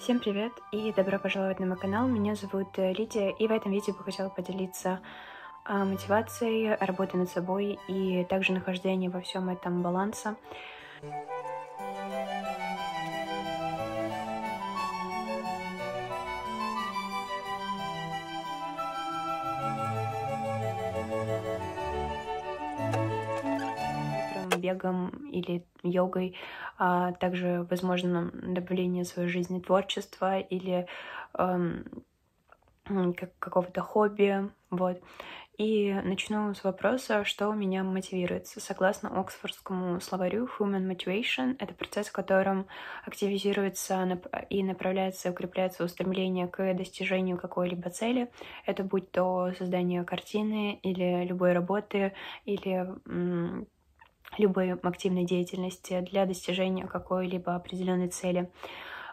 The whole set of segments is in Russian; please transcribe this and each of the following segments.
Всем привет и добро пожаловать на мой канал. Меня зовут э, Лидия, и в этом видео бы хотела поделиться а, мотивацией, работой над собой и также нахождением во всем этом баланса. бегом или йогой, а также, возможно, добавление в свою жизнь творчества или эм, как, какого-то хобби, вот. И начну с вопроса, что меня мотивирует. Согласно Оксфордскому словарю, human motivation — это процесс, в котором активизируется и направляется, укрепляется устремление к достижению какой-либо цели. Это будь то создание картины или любой работы, или любой активной деятельности для достижения какой-либо определенной цели.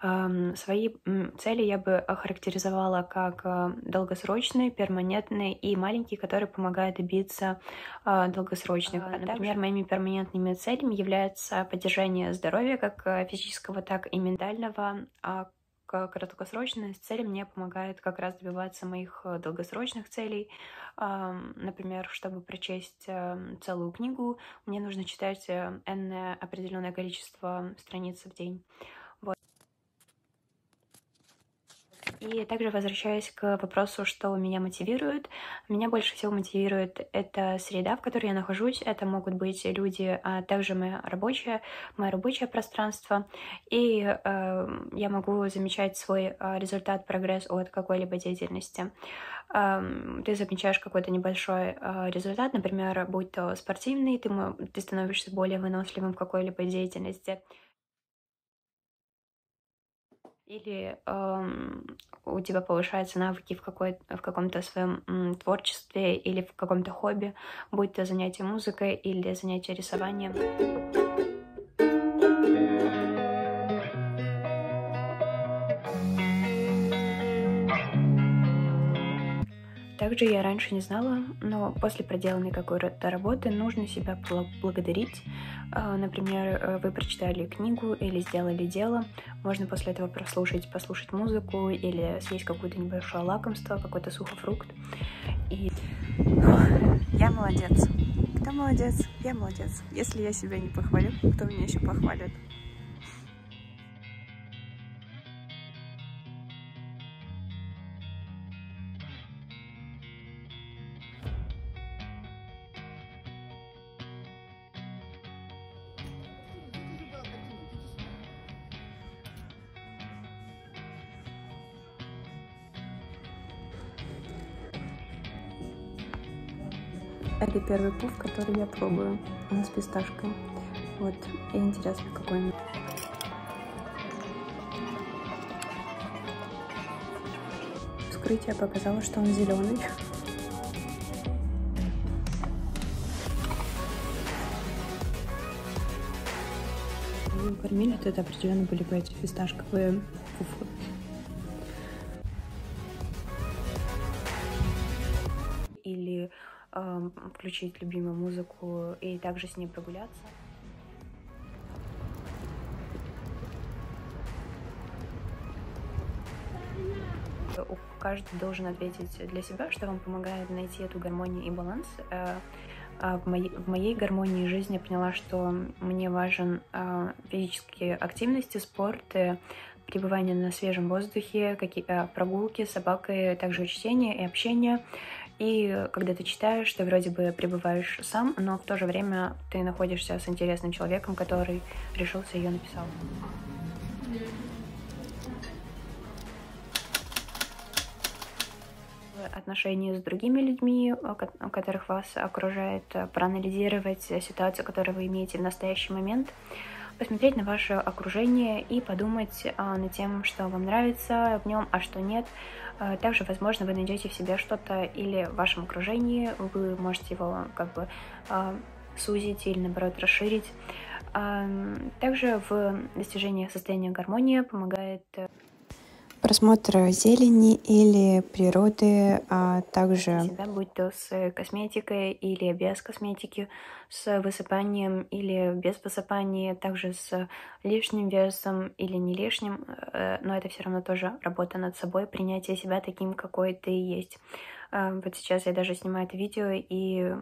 Свои цели я бы охарактеризовала как э, долгосрочные, перманентные и маленькие, которые помогают добиться э, долгосрочных. А, Например, моими перманентными целями является поддержание здоровья как э, физического, так и ментального, а краткосрочная цель мне помогает как раз добиваться моих э, долгосрочных целей. Например, чтобы прочесть э, целую книгу, мне нужно читать э, энное определенное количество страниц в день. И также возвращаясь к вопросу, что меня мотивирует, меня больше всего мотивирует эта среда, в которой я нахожусь. Это могут быть люди, а также мое рабочее, мое рабочее пространство. И э, я могу замечать свой э, результат, прогресс от какой-либо деятельности. Э, ты замечаешь какой-то небольшой э, результат, например, будь то спортивный, ты, ты становишься более выносливым в какой-либо деятельности или эм, у тебя повышаются навыки в, какой, в каком-то своем творчестве или в каком-то хобби, будь то занятие музыкой или занятие рисованием. Также я раньше не знала, но после проделанной какой-то работы нужно себя благодарить. А, например, э, вы прочитали книгу или сделали дело, можно после этого прослушать, послушать музыку или съесть какое-то небольшое лакомство, какой-то сухофрукт. И я молодец. Кто молодец? Я молодец. Если я себя не похвалю, кто меня еще похвалит? Это первый пуф, который я пробую. Он с писташкой. Вот. И интересно, какой он. Вскрытие показало, что он зеленый. кормили, то это определенно были бы эти фисташковые пуфы. Включить любимую музыку и также с ней прогуляться. Каждый должен ответить для себя, что вам помогает найти эту гармонию и баланс. Э, а в моей, гармонии жизни я поняла, что мне важен э, физические активности, спорт, пребывание на свежем воздухе, какие, э, прогулки с собакой, также чтение и общение. И когда ты читаешь, ты вроде бы пребываешь сам, но в то же время ты находишься с интересным человеком, который решился ее написал. отношения с другими людьми, которых вас окружает, проанализировать ситуацию, которую вы имеете в настоящий момент, посмотреть на ваше окружение и подумать а, над тем, что вам нравится в нем, а что нет. А, также, возможно, вы найдете в себе что-то или в вашем окружении, вы можете его как бы а, сузить или, наоборот, расширить. Также в достижении состояния гармонии помогает просмотра зелени или природы, а также... Себя, будь то с косметикой или без косметики, с высыпанием или без высыпания, также с лишним весом или не лишним, э, но это все равно тоже работа над собой, принятие себя таким, какой ты есть. Э, вот сейчас я даже снимаю это видео и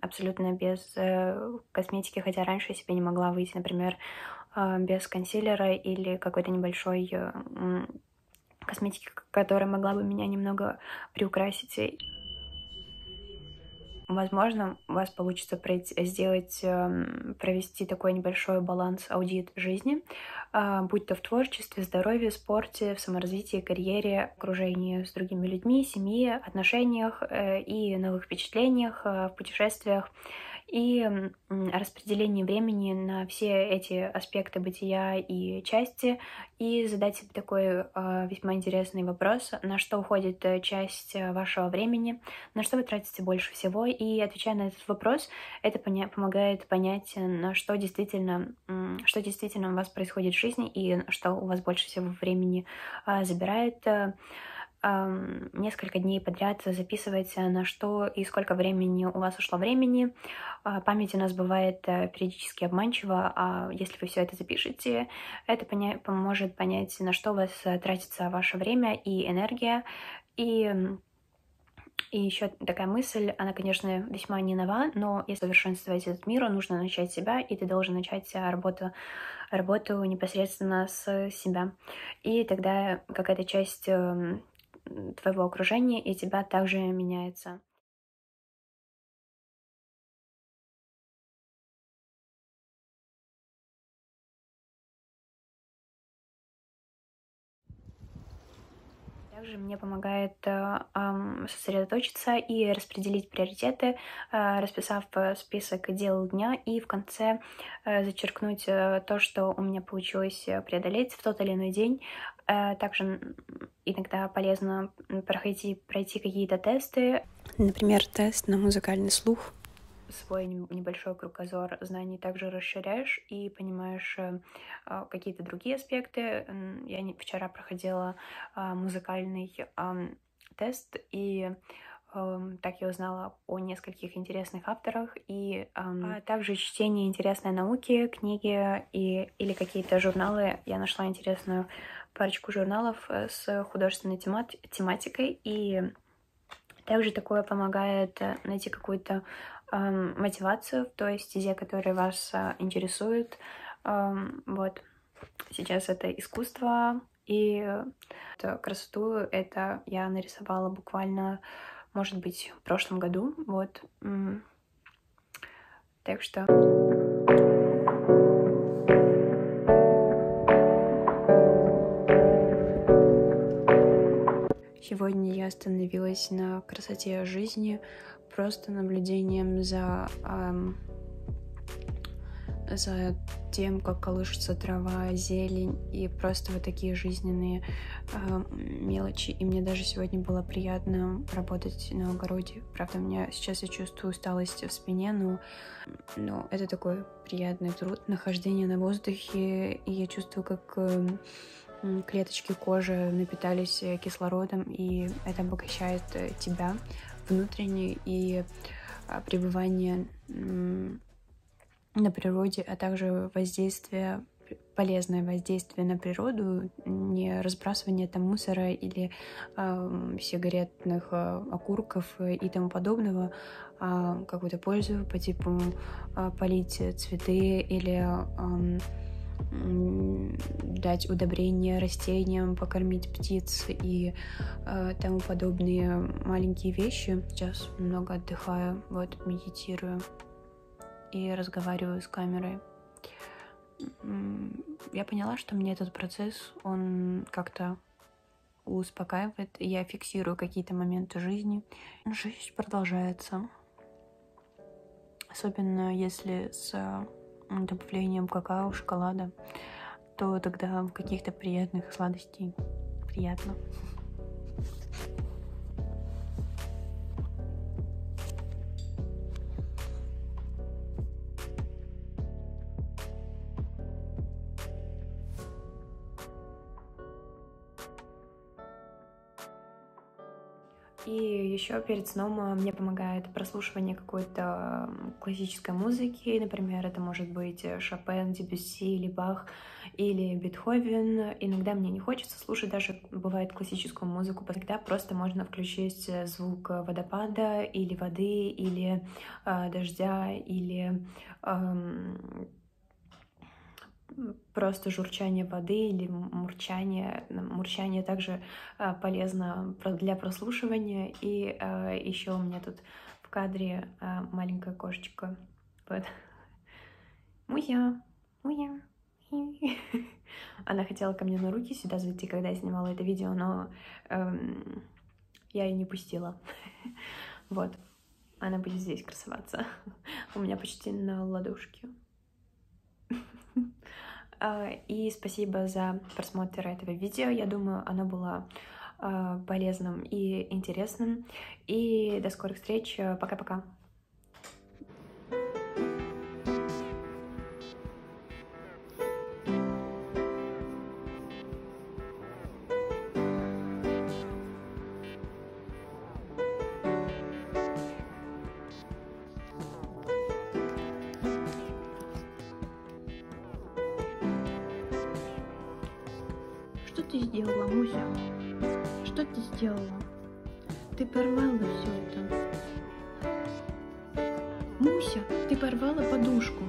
абсолютно без э, косметики, хотя раньше я себе не могла выйти, например, без консилера или какой-то небольшой косметики, которая могла бы меня немного приукрасить. Возможно, у вас получится сделать, эм, провести такой небольшой баланс аудит жизни, а, будь то в творчестве, здоровье, спорте, в саморазвитии, карьере, окружении с другими людьми, семье, отношениях э, и новых впечатлениях, э, в путешествиях и распределение времени на все эти аспекты бытия и части, и задать себе такой э, весьма интересный вопрос, на что уходит э, часть э, вашего времени, на что вы тратите больше всего, и отвечая на этот вопрос, это поня- помогает понять, на что действительно, что действительно у вас происходит в жизни и что у вас больше всего времени э, забирает. Э, несколько дней подряд записывайте, на что и сколько времени у вас ушло времени. А, память у нас бывает э, периодически обманчива, а если вы все это запишете, это поня- поможет понять, на что у вас э, тратится ваше время и энергия. И и еще такая мысль, она, конечно, весьма не нова, но если совершенствовать этот мир, нужно начать себя, и ты должен начать э, работу, работу непосредственно с себя. И тогда какая-то часть эм, твоего окружения и тебя также меняется. Также мне помогает э, сосредоточиться и распределить приоритеты, э, расписав э, список дел дня и в конце зачеркнуть то, что у меня получилось преодолеть в тот или иной день. Также иногда полезно пройти, пройти какие-то тесты. Например, тест на музыкальный слух свой небольшой кругозор знаний также расширяешь и понимаешь э, а, какие-то другие аспекты. Я вчера проходила а, музыкальный тест, и так я узнала о нескольких интересных авторах, и а также чтение интересной науки, книги и, или какие-то журналы. Я нашла интересную парочку журналов э, с художественной тематикой, и также такое помогает э, найти какую-то мотивацию в той стезе, которая вас а, интересует. Вот. Сейчас это искусство, и эту красоту это я нарисовала буквально, может быть, в прошлом году. Вот. Так что... остановилась на красоте жизни, просто наблюдением за, эм, за тем, как колышется трава, зелень и просто вот такие жизненные э, мелочи. И мне даже сегодня было приятно работать на огороде. Правда, у меня сейчас я чувствую усталость в спине, но, но это такой приятный труд, нахождение на воздухе, и я чувствую, как э, клеточки кожи напитались кислородом, и это обогащает э, тебя внутреннее и а, пребывание на природе, а также воздействие полезное воздействие на природу, не разбрасывание там мусора или э, сигаретных э, окурков и тому подобного, а какую-то пользу по типу э, полить цветы или э, дать удобрения растениям, покормить птиц и э, тому подобные маленькие вещи. Сейчас много отдыхаю, вот медитирую и разговариваю с камерой. Я поняла, что мне этот процесс, он как-то успокаивает. Я фиксирую какие-то моменты жизни. Жизнь продолжается. Особенно если с добавлением какао, шоколада, то тогда каких-то приятных сладостей приятно. И еще перед сном э, мне помогает прослушивание какой-то классической музыки. Например, это может быть э, Шопен, Дебюсси или Бах или Бетховен. Иногда мне не хочется слушать даже, бывает, классическую музыку. Тогда просто можно включить э, звук водопада или воды, или э, дождя, или э, просто журчание воды или мурчание. Мурчание также а, полезно для прослушивания. И а, еще у меня тут в кадре а, маленькая кошечка. Вот. Муя, муя. Она хотела ко мне на руки сюда зайти, когда я снимала это видео, но эм, я ее не пустила. вот. Она будет здесь красоваться. У меня почти на ладошке. А, и спасибо за просмотр этого видео. Я думаю, оно было а, полезным и интересным. И до скорых встреч. Пока-пока. Ты сделала, Муся? Что ты сделала? Ты порвала все это. Муся, ты порвала подушку.